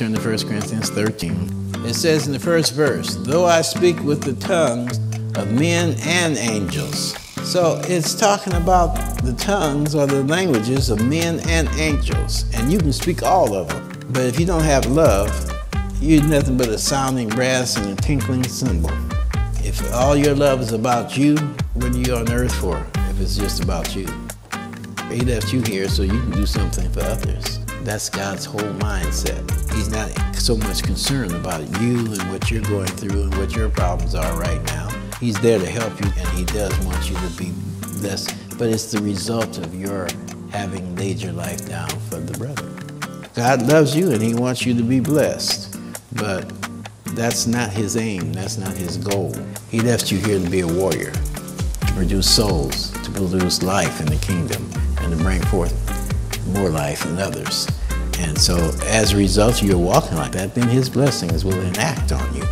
turn to 1 Corinthians 13. It says in the first verse, Though I speak with the tongues of men and angels. So it's talking about the tongues or the languages of men and angels, and you can speak all of them. But if you don't have love, you're nothing but a sounding brass and a tinkling cymbal. If all your love is about you, what are you on earth for if it's just about you? He left you here so you can do something for others. That's God's whole mindset. He's not so much concerned about you and what you're going through and what your problems are right now. He's there to help you and he does want you to be blessed, but it's the result of your having laid your life down for the brother. God loves you and he wants you to be blessed, but that's not his aim, that's not his goal. He left you here to be a warrior, to produce souls, to produce life in the kingdom, and to bring forth more life than others. And so as a result of your walking like that, then his blessings will enact on you.